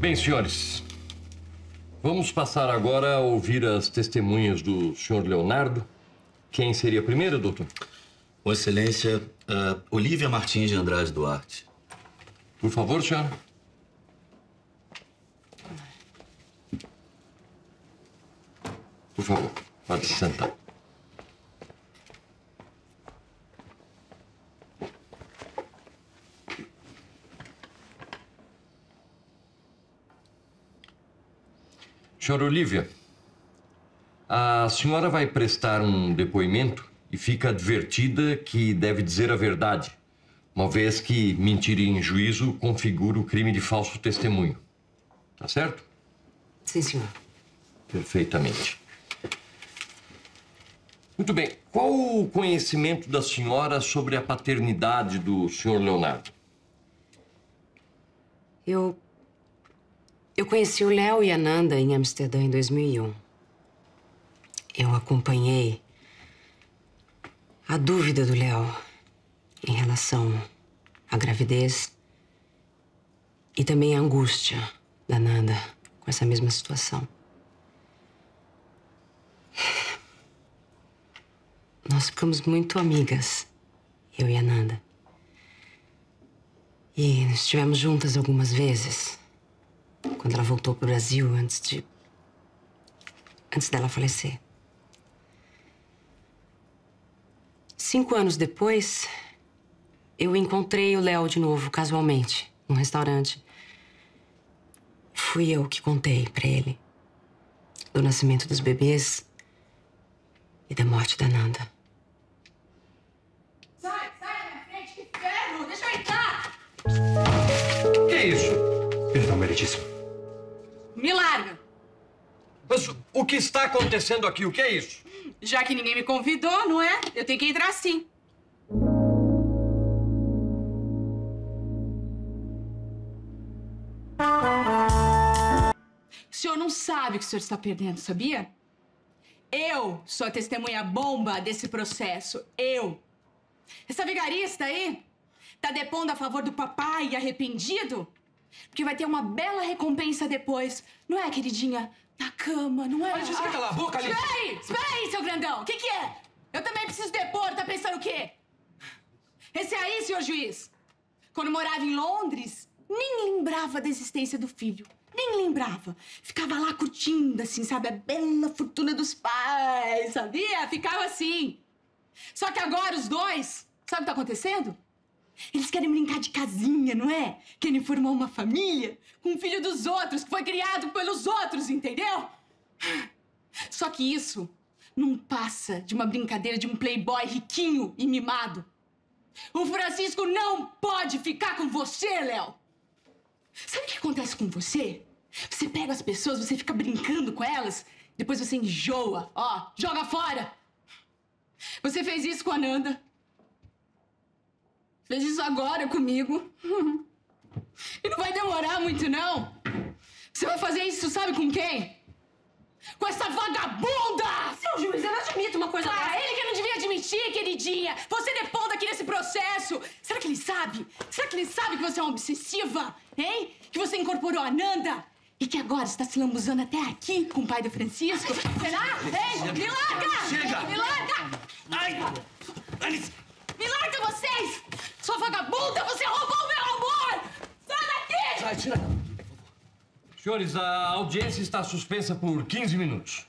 Bem, senhores, vamos passar agora a ouvir as testemunhas do senhor Leonardo. Quem seria a primeira, doutor? Com Excelência, uh, Olivia Martins de Andrade Duarte. Por favor, senhora. Por favor, pode se sentar. Senhora Olivia, a senhora vai prestar um depoimento e fica advertida que deve dizer a verdade, uma vez que mentir em juízo configura o crime de falso testemunho. Tá certo? Sim, senhor. Perfeitamente. Muito bem. Qual o conhecimento da senhora sobre a paternidade do senhor Leonardo? Eu. Eu conheci o Léo e a Nanda em Amsterdã em 2001. Eu acompanhei a dúvida do Léo em relação à gravidez e também a angústia da Nanda com essa mesma situação. Nós ficamos muito amigas, eu e a Nanda. E estivemos juntas algumas vezes. Quando ela voltou pro Brasil antes de. antes dela falecer. Cinco anos depois, eu encontrei o Léo de novo, casualmente, num restaurante. Fui eu que contei para ele do nascimento dos bebês e da morte da Nanda. Sai, sai da minha frente, que ferro! Deixa eu entrar! Que é isso? Perdão, meritíssimo. Está acontecendo aqui? O que é isso? Já que ninguém me convidou, não é? Eu tenho que entrar sim. O senhor não sabe o que o senhor está perdendo, sabia? Eu sou a testemunha bomba desse processo. Eu. Essa vigarista aí tá depondo a favor do papai arrependido? Porque vai ter uma bela recompensa depois. Não é, queridinha? Na cama, não é? Alice, você vai calar a boca, Alice? Espera aí! Espera aí, seu grandão! O que, que é? Eu também preciso depor, tá pensando o quê? Esse aí, senhor juiz, quando morava em Londres, nem lembrava da existência do filho. Nem lembrava. Ficava lá curtindo, assim, sabe? A bela fortuna dos pais, sabia? Ficava assim. Só que agora os dois, sabe o que tá acontecendo? Eles querem brincar de casinha, não é? Querem formar uma família com o filho dos outros, que foi criado pelos outros, entendeu? Só que isso não passa de uma brincadeira de um playboy riquinho e mimado. O Francisco não pode ficar com você, Léo. Sabe o que acontece com você? Você pega as pessoas, você fica brincando com elas, depois você enjoa, ó, joga fora. Você fez isso com a Nanda. Fez isso agora comigo. E não vai demorar muito, não. Você vai fazer isso, sabe com quem? Com essa vagabunda! Seu juiz, eu não admito uma coisa Ah, ele que não devia admitir, queridinha! Você depondo aqui nesse processo! Será que ele sabe? Será que ele sabe que você é uma obsessiva? Hein? Que você incorporou a Nanda? E que agora está se lambuzando até aqui com o pai do Francisco? Será? Ei, me larga! Chega! Me larga! Ai! Alice! Me larga vocês! Sua vagabunda, você roubou o meu amor! Sai daqui! Sai, tira. Senhores, a audiência está suspensa por 15 minutos.